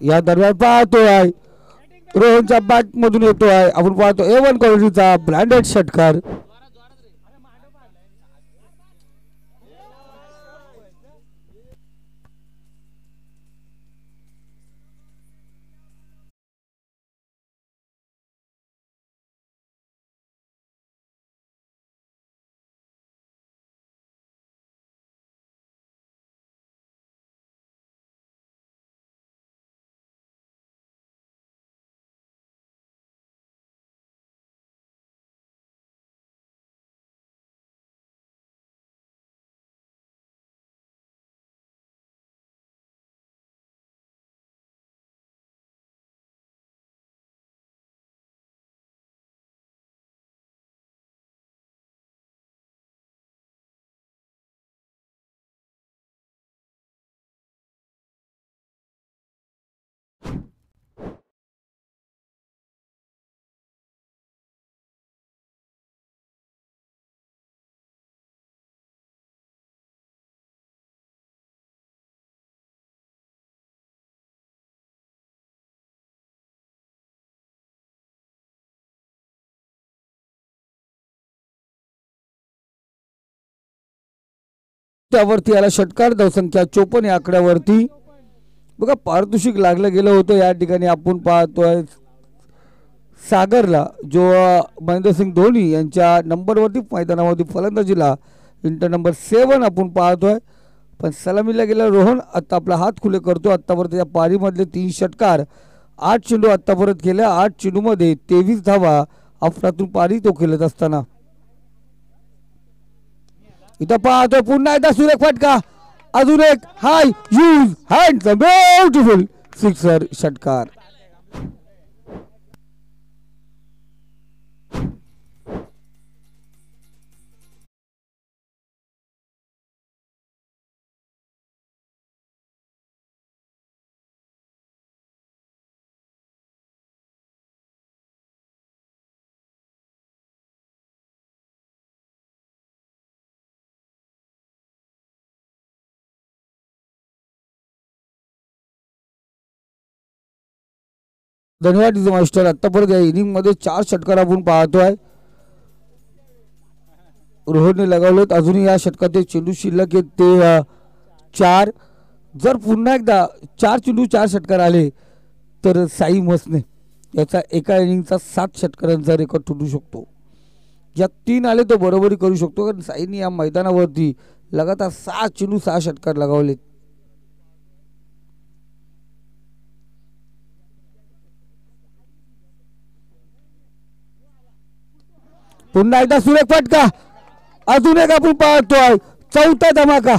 या दरम्यान पाहतोय. रोहनच्या बॅट मधून येतोय. आपण पाहतो ए वन क्वालिटीचा ब्रँडेड षटकार. त्यावरती आला षटकार धावसंख्या चोपन्न या आकड्यावरती. बघा पारितोषिक लागलं गेलं होतं. या ठिकाणी आपण पाहतोय सागरला जो महेंद्रसिंग धोनी यांच्या नंबरवरती मैदानावरती फलंदाजीला इंटर नंबर सेवन आपण पाहतोय. पण सलामीला गेला रोहन आत्ता आपला हात खुले करतो आत्तापर्यंत या पारीमधले तीन षटकार. आठ चेंडू आत्तापर्यंत केल्या आठ चेंडूमध्ये तेवीस धावा अफरातून पारी तो खेळत असताना. इथं पाहतो पुन्हा एकदा सुरेख फटका. अजून एक हाय यूज हँड ब्युटिफुल सिक्सर षटकार. धन्यवाद इथे मास्टर. आतापर्यंत या इनिंगमध्ये चार षटकार आपण पाहतोय. रोहनने लगावलेत. अजूनही या षटकात चेंडू शिल्लक आहेत ते चार. जर पुन्हा एकदा चार चेंडू चार षटकार आले तर साई मसने याचा एका इनिंगचा सात षटकारांचा रेकॉर्ड तुटू शकतो. ज्या तीन आले तो बरोबरी करू शकतो. कारण साईने या मैदानावरती लगातार सहा चेंडू सहा षटकार लगावलेत. पुन्हा एकदा सुरेख फटका अजून एक आपण पाहतोय चौथा धमाका.